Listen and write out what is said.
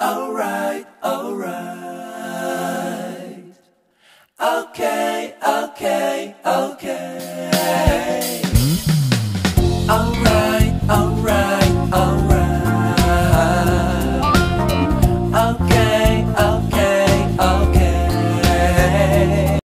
alright, alright, alright. Okay, okay, okay. Alright.